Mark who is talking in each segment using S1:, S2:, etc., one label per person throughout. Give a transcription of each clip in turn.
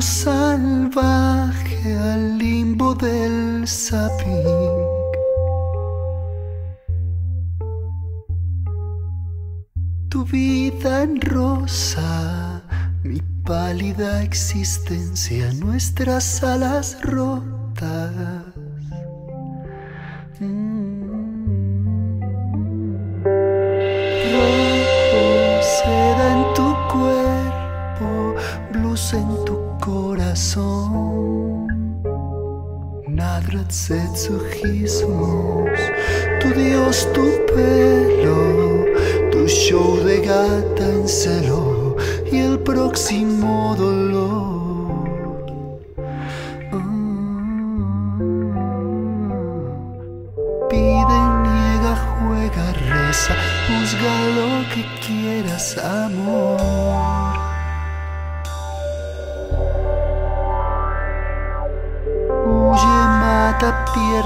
S1: salvaje al limbo del zapping. Tu vida en rosa, mi pálida existencia, nuestras alas rotas. Blues en tu corazón. Nadratsetsugismos, tu Dios, tu pelo, tu show de gata en celo y el próximo dolor. Ah. Pide, niega, juega, reza, juzga lo que quieras, amor.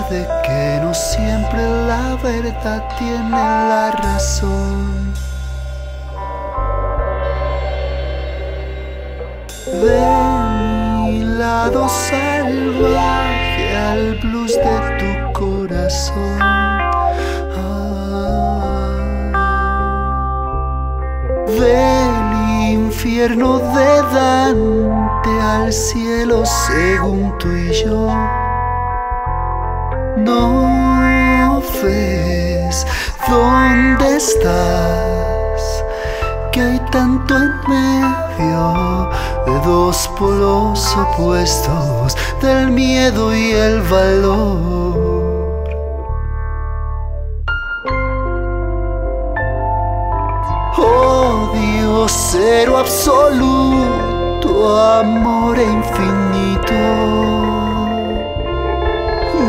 S1: Pierde, que no siempre la verdad tiene la razón. De mi lado salvaje al blues de tu corazón. Ah. Del infierno de Dante al cielo según tú y yo. Que hay tanto en medio de dos polos opuestos, del miedo y el valor. Odio cero absoluto, amor e infinito.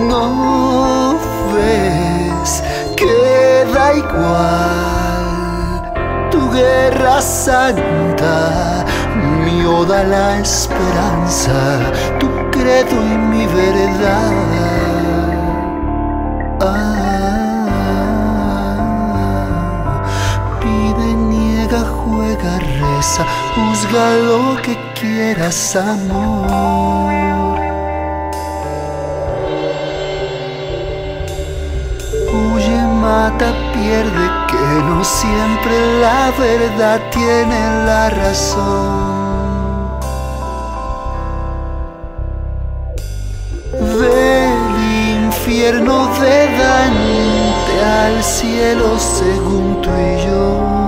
S1: No ves que da igual santa, mi oda la esperanza, tu credo y mi verdad. Ah, pide, niega, juega, reza, juzga lo que quieras, amor. Mata, pierde, que no siempre la verdad tiene la razón. Del infierno de Dante al cielo según tú y yo.